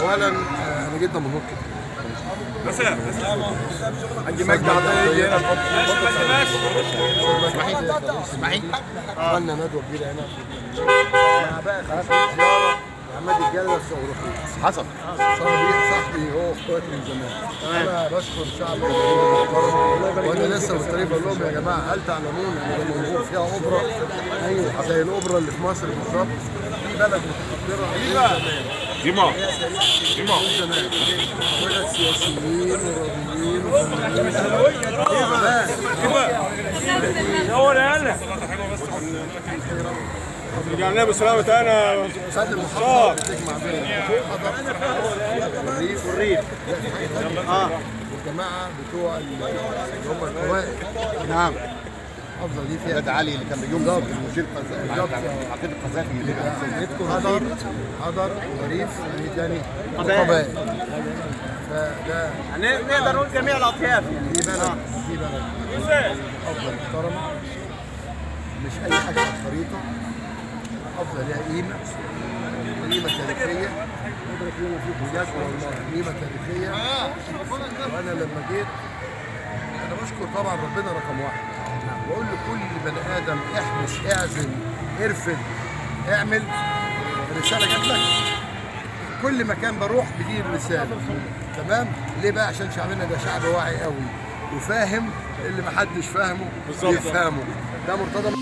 اولا آه، أنا جدا مبسوط كده حاج مجدي عطيه هنا اسمعي عملنا ندوة كبيرة هنا. مع بقى خلاص. زياره عماد الجلاله الصغيري حصل. صاحبي صاحبي اخواتي من زمان أنا بشكر شعب المحترم وأنا لسه بالطريق بقول لهم يا جماعة هل تعلمون ان المنظور فيها اوبرا أيوه زي الاوبرا اللي في مصر بالظبط بلد متحضره ديما ديما زمان ولا سياسيين ورياضيين وفنانين هو يلا رجعنا بسلامة أنا سد المحافظة بتجمع بين الحضر والريف والريف آه. والجماعة بتوع ال- اللي هم القوائم نعم. الحافظة دي فيها. ده علي اللي كان. المشير بالظبط. عقيد القذافي اللي كان حضر حضر وريف وايه تاني. وقبائل فده نقدر نقول جميع الأطياف. يعني دي بلد. دي بلد. أفضل محترمة مش أي حاجة على الخريطة أفضل ليها قيمة. قيمة تاريخية. بجد والله قيمة تاريخية. وأنا لما جيت أنا بشكر طبعا ربنا رقم واحد. واقول لكل بني آدم احبس اعزم ارفد اعمل. الرسالة جات لك. كل مكان بروح بتيجي الرسالة تمام؟ ليه بقى؟ عشان شعبنا ده شعب واعي قوي وفاهم اللي محدش فاهمه يفهمه. ده مرتضى